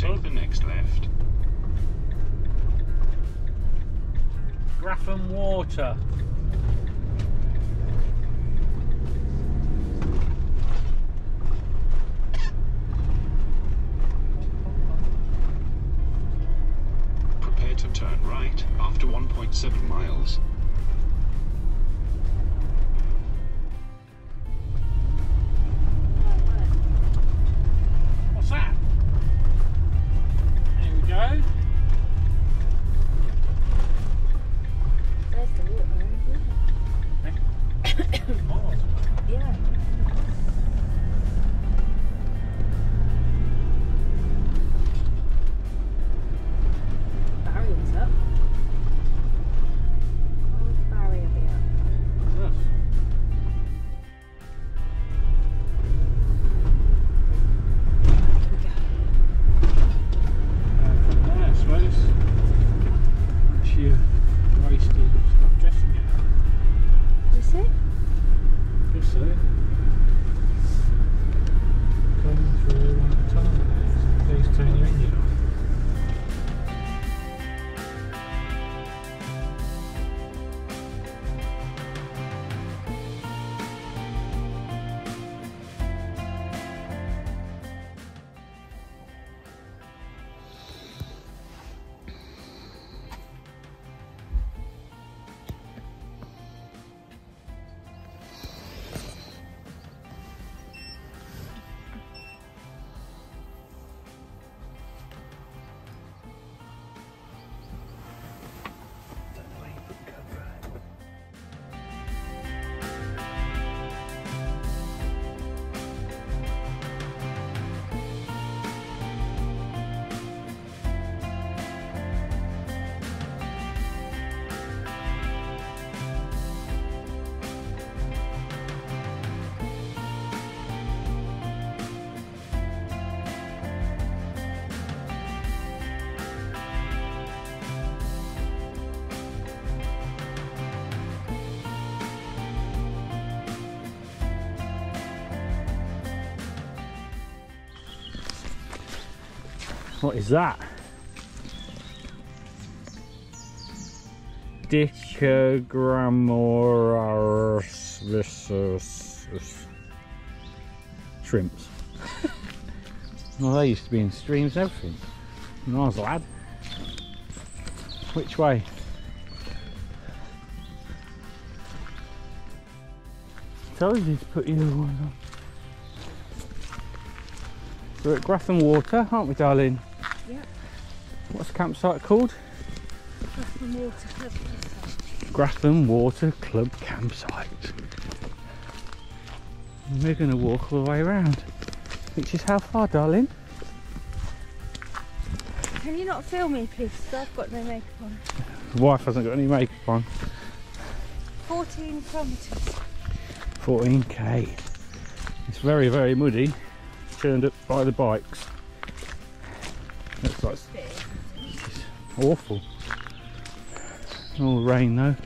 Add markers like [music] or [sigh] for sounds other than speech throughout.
the next left. Grafham Water. Prepare to turn right after 1.7 miles. What is that? Dikerogammarus shrimps. [laughs] well, they used to be in streams and everything when I was a lad. Which way? Told you to put your one on. We're at Grafham Water, aren't we, darling? What's the campsite called? Grafham Water Club. Grafham Water Club campsite. And we're going to walk all the way around. Which is how far, darling? Can you not film me, please? I've got no makeup on. The wife hasn't got any makeup on. 14 kilometres. 14k. It's very, very muddy. Turned up by the bikes. Looks like awful. All rain though.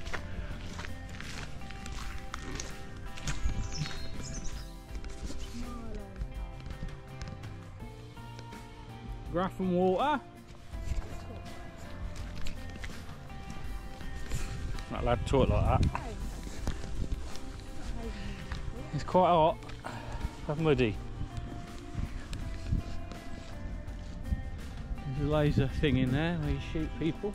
Grafham water. Not allowed to talk like that. It's quite hot, and muddy. Laser thing in there where you shoot people.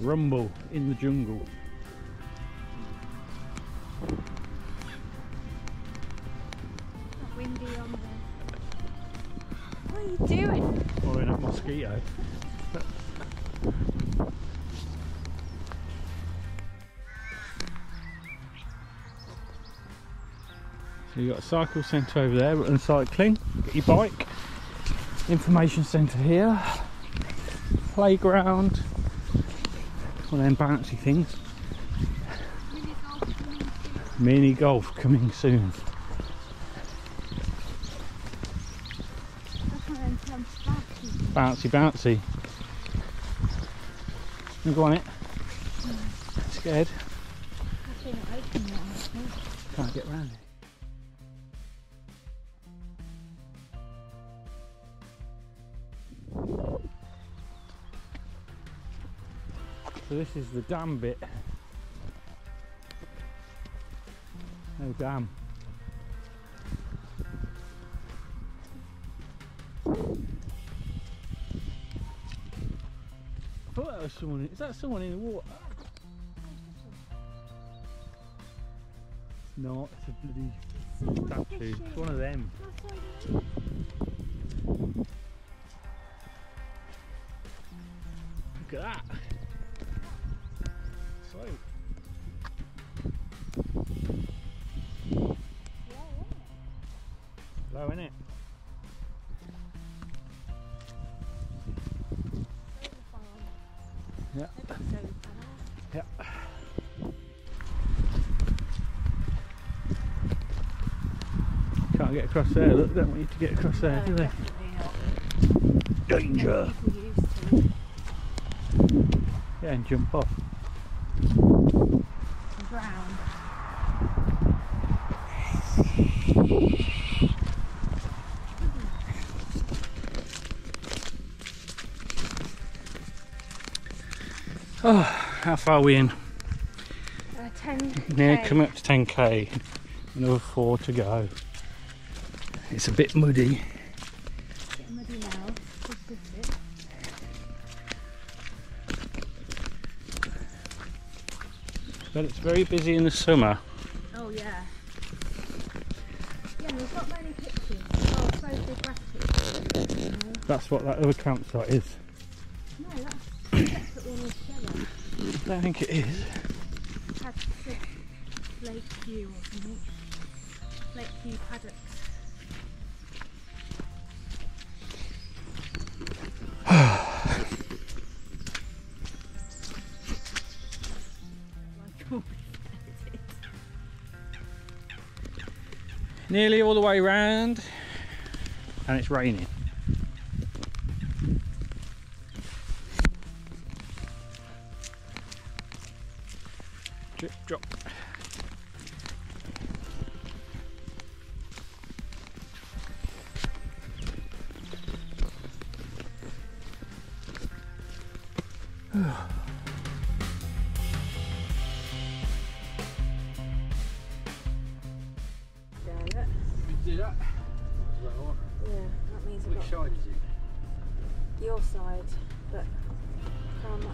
Rumble in the jungle. Windy on there. What are you doing? Following a mosquito. You've got a cycle centre over there, and cycling, get your bike, information centre here, playground, one of them bouncy things, mini golf coming soon. That's one of them times sparky. Bouncy, bouncy. Now go on it. Scared? I think I opened Can't get round it. So this is the dam bit. No dam. I thought that was someone. Is that someone in the water? No, it's a bloody statue. It's one of them. Look at that. So. Low, it. Yeah. Yeah. Can't get across there. Look, don't want you to get across there, do they? Danger. Yeah, and jump off. Brown. [sighs] Oh, how far are we in? Uh, 10 Yeah, coming up to 10k. Another four to go. It's a bit muddy. Muddy now. Just this bit. But it's very busy in the summer. Oh yeah. Yeah, there's not many pictures. Oh, so big graphics. No, That's what that other campsite is. no that's [coughs] separate one altogether. I don't think it is. Had six Lake View or something. Lake View paddocks. It is. Nearly all the way round. And it's raining. Drip drop. Do that. Yeah, that means got side is it? your side, but I can't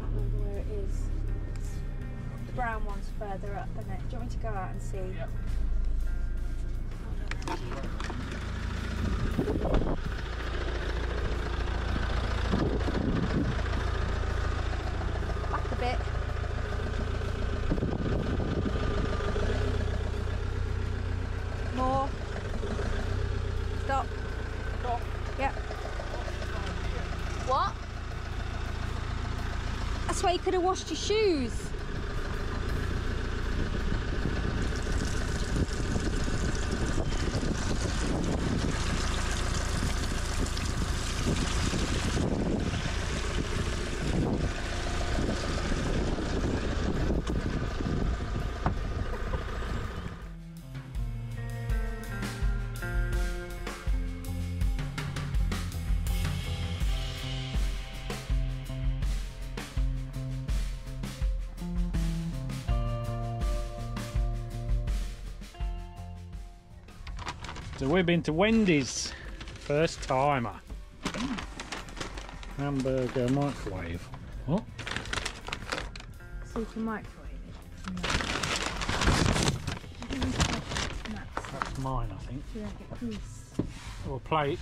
remember where it is. The brown one's further up, isn't it? Do you want me to go out and see? Yep. Back a bit. More. Stop. Stop. Yep. What? That's why you could have washed your shoes. So we've been to Wendy's. First timer. Hamburger microwave. What? Can microwave. That's mine, I think. So you don't get grease. Or a plate.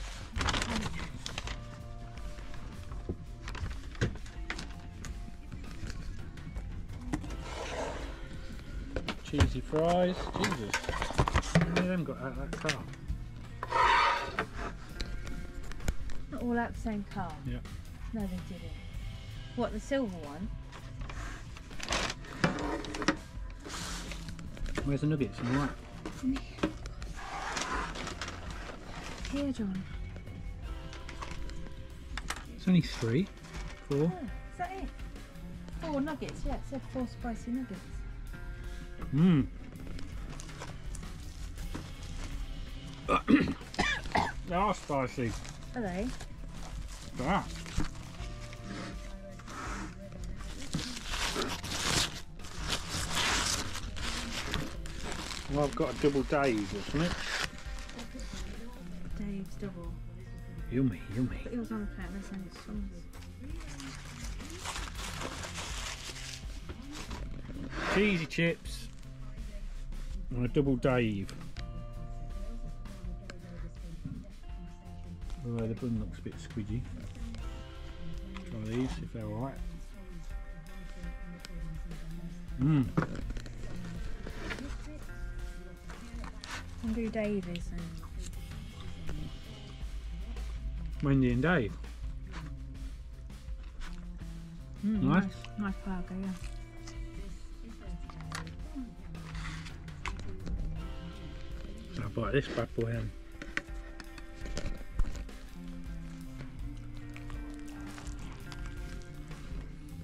Cheesy fries. Jesus. How many of them got out of that car? All out the same car. Yeah. No, they didn't. What, the silver one? Where's the nuggets? In the right. Here, John. It's only three. Four. Oh, is that it? Four nuggets, yeah, it said four spicy nuggets. Mmm. [coughs] they are spicy. Are they? Ah. Well, I've got a double Dave or something. Dave's double. Yummy, yummy. Put yours on the plate and send it to someone. Cheesy chips and a double Dave. Although the bun looks a bit squidgy. These if they're alright. Dave is then. Wendy and Dave. Mm, Nice. nice. Nice burger, yeah. I'll bite this bad boy in.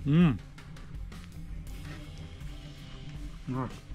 Mmm. Nice.